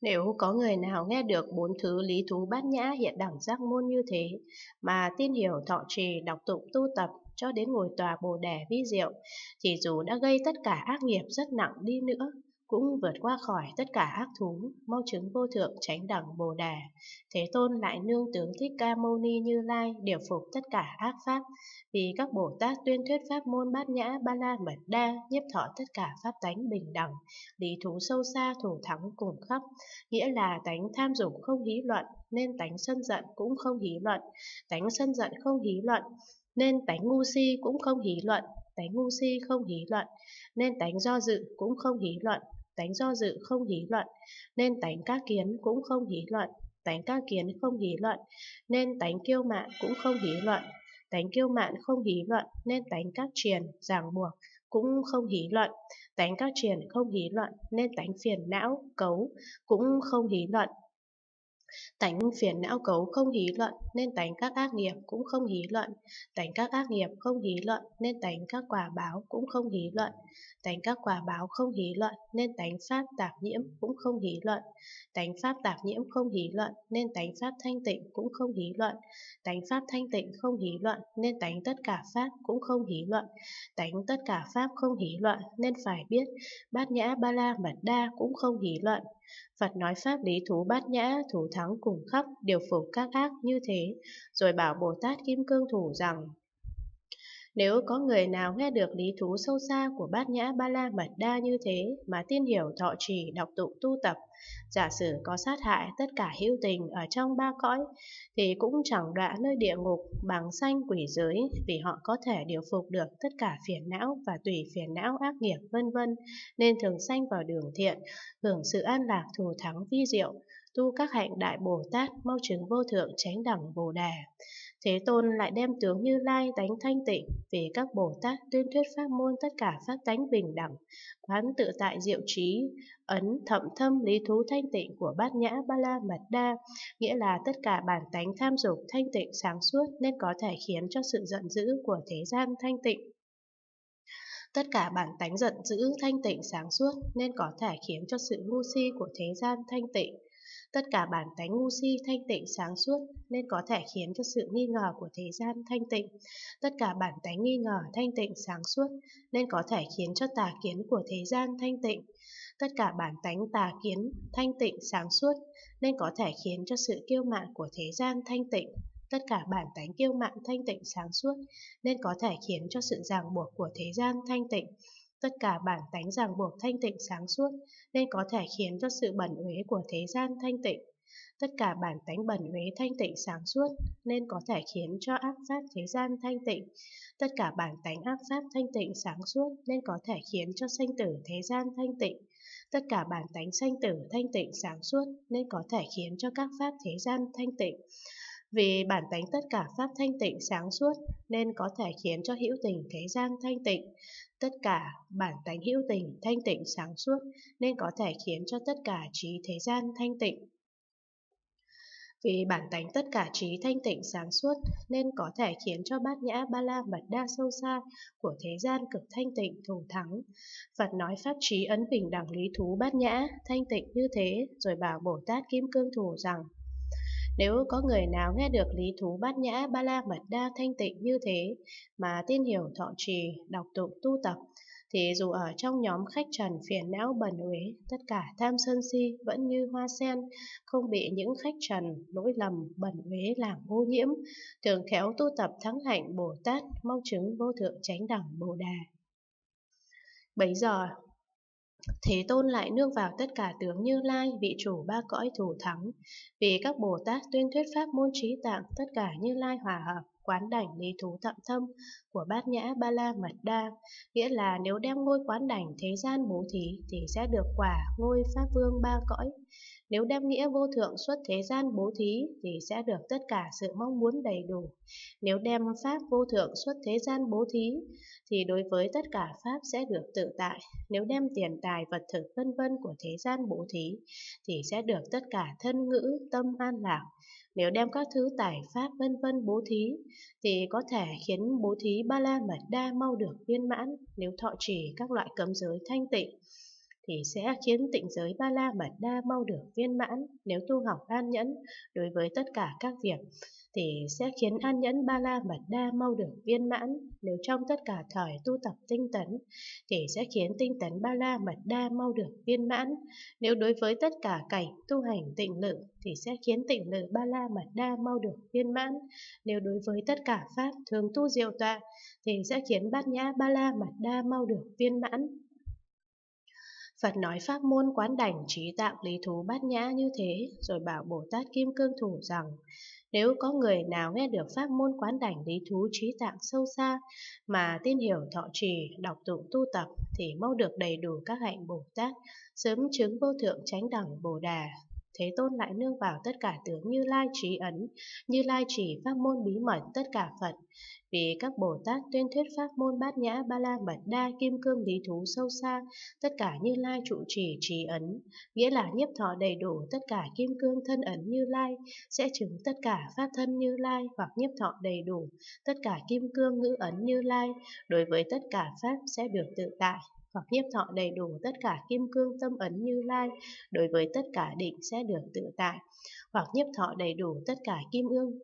Nếu có người nào nghe được bốn thứ lý thú bát nhã hiện đẳng giác môn như thế, mà tin hiểu thọ trì đọc tụng tu tập cho đến ngồi tòa bồ đề vi diệu, thì dù đã gây tất cả ác nghiệp rất nặng đi nữa, cũng vượt qua khỏi tất cả ác thú, mau chứng vô thượng tránh đẳng bồ đề. Thế Tôn lại nương tướng Thích Ca Mâu Ni Như Lai điều phục tất cả ác pháp, vì các Bồ Tát tuyên thuyết pháp môn bát nhã ba la mật đa, nhiếp thọ tất cả pháp tánh bình đẳng, lý thú sâu xa thủ thắng cùng khắp, nghĩa là tánh tham dục không hí luận, nên tánh sân giận cũng không hí luận, tánh sân giận không hí luận, nên tánh ngu si cũng không hí luận, tánh ngu si không hí luận, nên tánh do dự cũng không hí luận, tánh do dự không hí luận, nên tánh các kiến cũng không hí luận, tánh các kiến không hí luận, nên tánh kiêu mạn cũng không hí luận, tánh kiêu mạn không hí luận, nên tánh các triền, ràng buộc cũng không hí luận, tánh các triền không hí luận, nên tánh phiền não, cấu cũng không hí luận, Tánh phiền não cấu không hí luận nên tánh các ác nghiệp cũng không hí luận. Tánh các ác nghiệp không hí luận nên tánh các quả báo cũng không hí luận. Tánh các quả báo không hí luận nên tánh pháp tạp nhiễm cũng không hí luận. Tánh pháp tạp nhiễm không hí luận nên tánh pháp thanh tịnh cũng không hí luận. Tánh pháp thanh tịnh không hí luận nên tánh tất cả pháp cũng không hí luận. Tánh tất cả pháp không hí luận nên phải biết bát nhã ba la mật đa cũng không hí luận. Phật nói pháp lý thú bát nhã, thủ thắng cùng khắp, điều phục các ác như thế, rồi bảo Bồ Tát Kim Cương Thủ rằng nếu có người nào nghe được lý thú sâu xa của bát nhã ba la mật đa như thế mà tin hiểu thọ trì đọc tụng tu tập, giả sử có sát hại tất cả hữu tình ở trong ba cõi, thì cũng chẳng đọa nơi địa ngục bằng sanh quỷ giới vì họ có thể điều phục được tất cả phiền não và tùy phiền não ác nghiệp vân vân nên thường sanh vào đường thiện, hưởng sự an lạc thù thắng vi diệu, tu các hạnh đại Bồ Tát mau chứng vô thượng chánh đẳng Bồ Đề. Thế Tôn lại đem tướng Như Lai tánh thanh tịnh về các Bồ Tát tuyên thuyết pháp môn tất cả pháp tánh bình đẳng, quán tự tại diệu trí, ấn thậm thâm lý thú thanh tịnh của bát nhã ba la mật đa, nghĩa là tất cả bản tánh tham dục thanh tịnh sáng suốt nên có thể khiến cho sự giận dữ của thế gian thanh tịnh. Tất cả bản tánh giận dữ thanh tịnh sáng suốt nên có thể khiến cho sự ngu si của thế gian thanh tịnh. Tất cả bản tánh ngu si, thanh tịnh, sáng suốt nên có thể khiến cho sự nghi ngờ của thế gian thanh tịnh. Tất cả bản tánh nghi ngờ, thanh tịnh, sáng suốt nên có thể khiến cho tà kiến của thế gian thanh tịnh. Tất cả bản tánh tà kiến, thanh tịnh, sáng suốt nên có thể khiến cho sự kiêu mạn của thế gian thanh tịnh. Tất cả bản tánh kiêu mạn, thanh tịnh, sáng suốt nên có thể khiến cho sự ràng buộc của thế gian thanh tịnh. Tất cả bản tánh ràng buộc thanh tịnh sáng suốt nên có thể khiến cho sự bẩn uế của thế gian thanh tịnh. Tất cả bản tánh bẩn uế thanh tịnh sáng suốt nên có thể khiến cho ác giác thế gian thanh tịnh. Tất cả bản tánh ác giác thanh tịnh sáng suốt nên có thể khiến cho sanh tử thế gian thanh tịnh. Tất cả bản tánh sanh tử thanh tịnh sáng suốt nên có thể khiến cho các pháp thế gian thanh tịnh. Vì bản tánh tất cả pháp thanh tịnh sáng suốt nên có thể khiến cho hữu tình thế gian thanh tịnh. Tất cả bản tánh hữu tình thanh tịnh sáng suốt nên có thể khiến cho tất cả trí thế gian thanh tịnh. Vì bản tánh tất cả trí thanh tịnh sáng suốt nên có thể khiến cho bát nhã ba la mật đa sâu xa của thế gian cực thanh tịnh thủ thắng. Phật nói pháp trí ấn bình đẳng lý thú bát nhã thanh tịnh như thế rồi bảo Bồ Tát Kim Cương Thủ rằng nếu có người nào nghe được lý thú bát nhã ba la mật đa thanh tịnh như thế mà tin hiểu thọ trì, đọc tụng tu tập, thì dù ở trong nhóm khách trần phiền não bẩn uế, tất cả tham sân si vẫn như hoa sen, không bị những khách trần lỗi lầm bẩn uế làm ô nhiễm, thường khéo tu tập thắng hạnh Bồ Tát, mong chứng vô thượng chánh đẳng Bồ Đà. Bấy giờ, Thế Tôn lại nương vào tất cả tướng Như Lai, vị chủ ba cõi thủ thắng, vì các Bồ Tát tuyên thuyết pháp môn trí tạng, tất cả Như Lai hòa hợp, quán đảnh lý thú thậm thâm của bát nhã ba la mật đa, nghĩa là nếu đem ngôi quán đảnh thế gian bố thí thì sẽ được quả ngôi pháp vương ba cõi. Nếu đem nghĩa vô thượng xuất thế gian bố thí thì sẽ được tất cả sự mong muốn đầy đủ. Nếu đem pháp vô thượng xuất thế gian bố thí thì đối với tất cả pháp sẽ được tự tại. Nếu đem tiền tài vật thực vân vân của thế gian bố thí thì sẽ được tất cả thân ngữ, tâm an lạc. Nếu đem các thứ tài pháp vân vân bố thí thì có thể khiến bố thí ba la mật đa mau được viên mãn nếu thọ trì các loại cấm giới thanh tịnh thì sẽ khiến tịnh giới Ba La Mật Đa mau được viên mãn. Nếu tu học an nhẫn đối với tất cả các việc, thì sẽ khiến an nhẫn ba la mật đa mau được viên mãn. Nếu trong tất cả thời tu tập tinh tấn, thì sẽ khiến tinh tấn ba la mật đa mau được viên mãn. Nếu đối với tất cả cảnh tu hành tịnh lự, thì sẽ khiến tịnh lự ba la mật đa mau được viên mãn. Nếu đối với tất cả pháp thường tu diệu tọa, thì sẽ khiến bát nhã ba la mật đa mau được viên mãn. Phật nói pháp môn quán đảnh trí tạng lý thú bát nhã như thế, rồi bảo Bồ Tát Kim Cương Thủ rằng, nếu có người nào nghe được pháp môn quán đảnh lý thú trí tạng sâu xa, mà tin hiểu thọ trì, đọc tụng tu tập, thì mau được đầy đủ các hạnh Bồ Tát, sớm chứng vô thượng chánh đẳng Bồ Đà. Thế Tôn lại nương vào tất cả tướng Như Lai trí ấn, Như Lai chỉ pháp môn bí mật tất cả Phật, vì các Bồ Tát tuyên thuyết pháp môn bát nhã ba la mật đa kim cương lý thú sâu xa, tất cả như lai trụ trì trí ấn, nghĩa là nhiếp thọ đầy đủ tất cả kim cương thân ấn như lai, sẽ chứng tất cả pháp thân như lai hoặc nhiếp thọ đầy đủ tất cả kim cương ngữ ấn như lai, đối với tất cả pháp sẽ được tự tại hoặc nhiếp thọ đầy đủ tất cả kim cương tâm ấn như lai, đối với tất cả định sẽ được tự tại, hoặc nhiếp thọ đầy đủ tất cả kim ương.